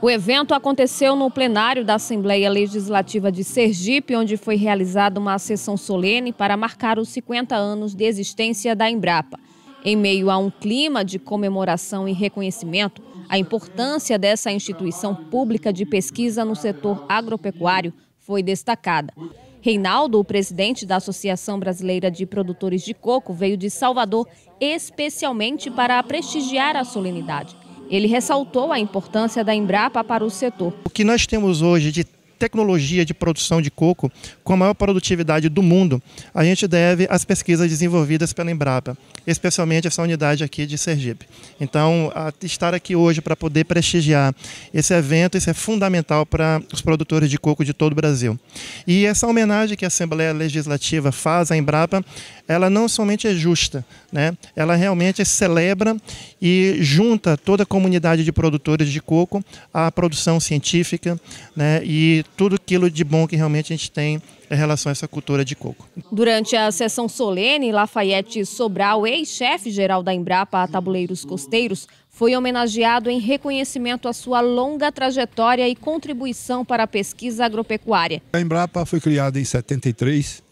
O evento aconteceu no plenário da Assembleia Legislativa de Sergipe, onde foi realizada uma sessão solene para marcar os 50 anos de existência da Embrapa. Em meio a um clima de comemoração e reconhecimento, a importância dessa instituição pública de pesquisa no setor agropecuário foi destacada. Reinaldo, o presidente da Associação Brasileira de Produtores de Coco, veio de Salvador especialmente para prestigiar a solenidade. Ele ressaltou a importância da Embrapa para o setor. O que nós temos hoje de tecnologia de produção de coco com a maior produtividade do mundo, a gente deve às pesquisas desenvolvidas pela Embrapa, especialmente essa unidade aqui de Sergipe. Então, estar aqui hoje para poder prestigiar esse evento, isso é fundamental para os produtores de coco de todo o Brasil. E essa homenagem que a Assembleia Legislativa faz à Embrapa, ela não somente é justa, né? ela realmente celebra e junta toda a comunidade de produtores de coco à produção científica né? e tudo aquilo de bom que realmente a gente tem em relação a essa cultura de coco. Durante a sessão solene, Lafayette Sobral, ex-chefe geral da Embrapa Tabuleiros Costeiros, foi homenageado em reconhecimento à sua longa trajetória e contribuição para a pesquisa agropecuária. A Embrapa foi criada em 73.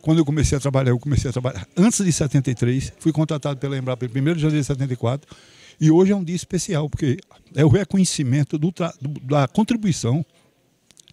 Quando eu comecei a trabalhar, eu comecei a trabalhar antes de 73, fui contratado pela Embrapa em 1 de janeiro de 74. E hoje é um dia especial, porque é o reconhecimento do, da contribuição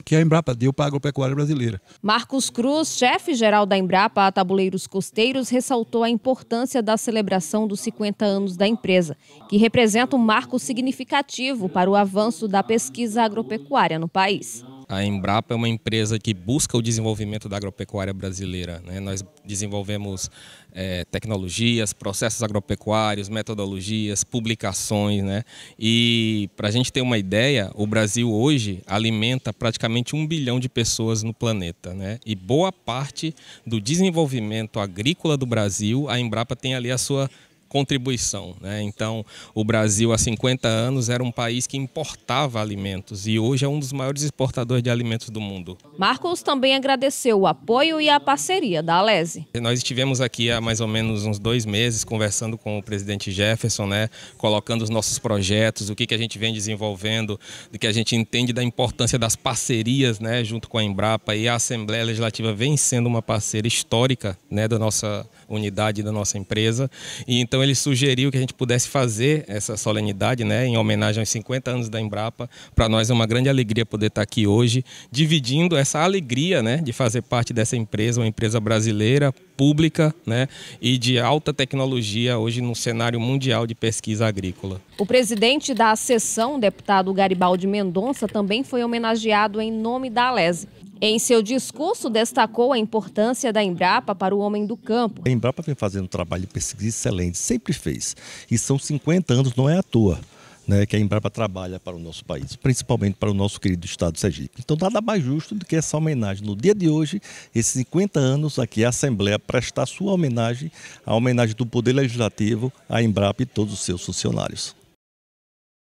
que a Embrapa deu para a agropecuária brasileira. Marcos Cruz, chefe-geral da Embrapa a Tabuleiros Costeiros, ressaltou a importância da celebração dos 50 anos da empresa, que representa um marco significativo para o avanço da pesquisa agropecuária no país. A Embrapa é uma empresa que busca o desenvolvimento da agropecuária brasileira. Né? Nós desenvolvemos é, tecnologias, processos agropecuários, metodologias, publicações. Né? E para a gente ter uma ideia, o Brasil hoje alimenta praticamente um bilhão de pessoas no planeta. Né? E boa parte do desenvolvimento agrícola do Brasil, a Embrapa tem ali a sua contribuição. Né? Então, o Brasil há 50 anos era um país que importava alimentos e hoje é um dos maiores exportadores de alimentos do mundo. Marcos também agradeceu o apoio e a parceria da Alese. Nós estivemos aqui há mais ou menos uns dois meses conversando com o presidente Jefferson, né? colocando os nossos projetos, o que, que a gente vem desenvolvendo, do que a gente entende da importância das parcerias né? junto com a Embrapa e a Assembleia Legislativa vem sendo uma parceira histórica né? da nossa unidade, da nossa empresa. E então então ele sugeriu que a gente pudesse fazer essa solenidade, né, em homenagem aos 50 anos da Embrapa. Para nós é uma grande alegria poder estar aqui hoje, dividindo essa alegria, né, de fazer parte dessa empresa, uma empresa brasileira, pública, né, e de alta tecnologia hoje no cenário mundial de pesquisa agrícola. O presidente da sessão, deputado Garibaldi Mendonça, também foi homenageado em nome da Alese. Em seu discurso, destacou a importância da Embrapa para o homem do campo. A Embrapa vem fazendo um trabalho de pesquisa excelente, sempre fez. E são 50 anos, não é à toa. Né, que a Embrapa trabalha para o nosso país, principalmente para o nosso querido estado de Sergipe. Então, nada mais justo do que essa homenagem. No dia de hoje, esses 50 anos, aqui a Assembleia prestar sua homenagem, a homenagem do Poder Legislativo à Embrapa e todos os seus funcionários.